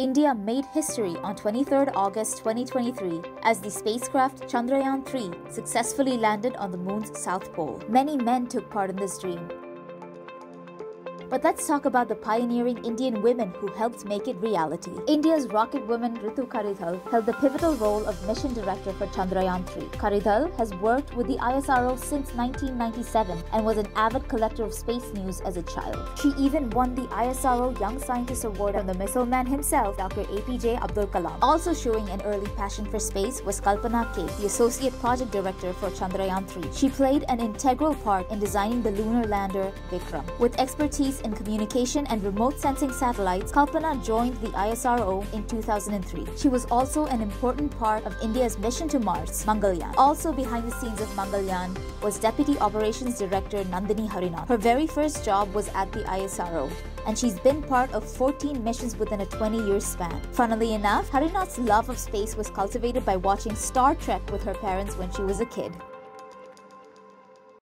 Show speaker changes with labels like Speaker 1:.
Speaker 1: India made history on 23rd August 2023 as the spacecraft Chandrayaan 3 successfully landed on the moon's south pole. Many men took part in this dream, but let's talk about the pioneering Indian women who helped make it reality. India's rocket woman Ritu Karidhal held the pivotal role of mission director for Chandrayaan 3. Karidhal has worked with the ISRO since 1997 and was an avid collector of space news as a child. She even won the ISRO Young Scientist Award from the missile man himself, Dr. APJ Abdul Kalam. Also showing an early passion for space was Kalpana K, the associate project director for Chandrayaan 3. She played an integral part in designing the lunar lander Vikram. With expertise in communication and remote sensing satellites, Kalpana joined the ISRO in 2003. She was also an important part of India's mission to Mars, Mangalyaan. Also behind the scenes of Mangalyaan was Deputy Operations Director Nandini Harinath. Her very first job was at the ISRO and she's been part of 14 missions within a 20 year span. Funnily enough, Harinath's love of space was cultivated by watching Star Trek with her parents when she was a kid.